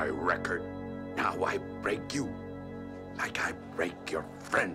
my record. Now I break you. Like I break your friend.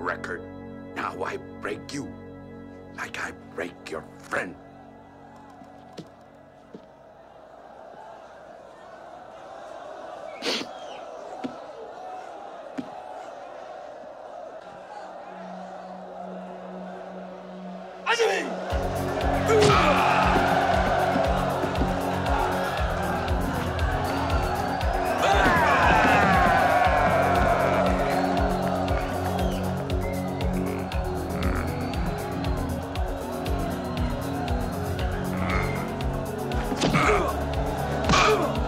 record. Now I break you. Like I break your friend. Get up, Frank! Right on! Come on now, dude! Come on!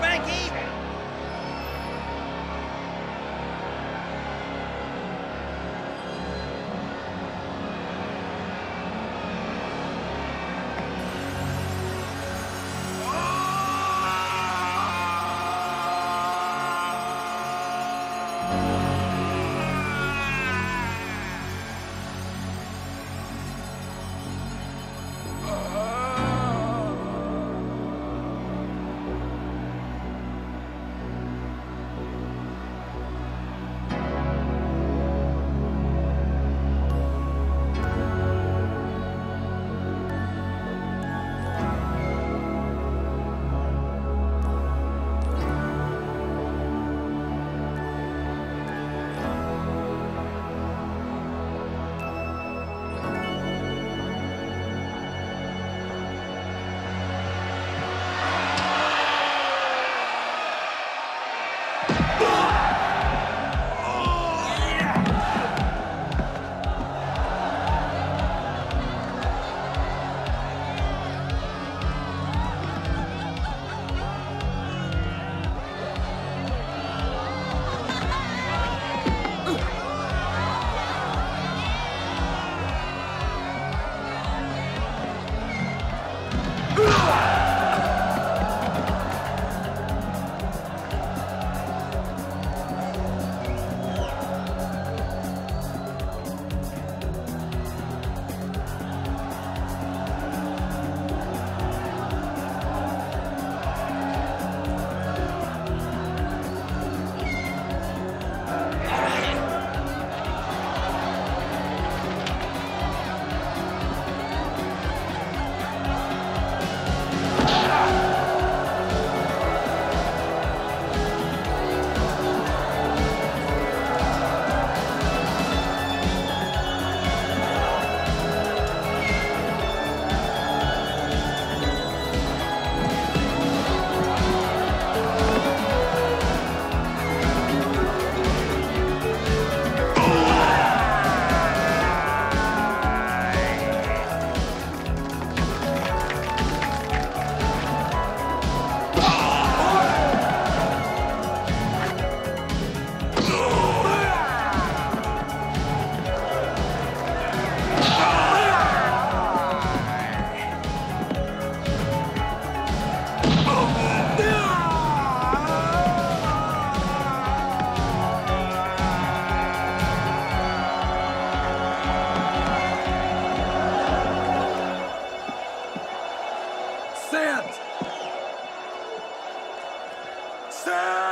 Frankie! Sand!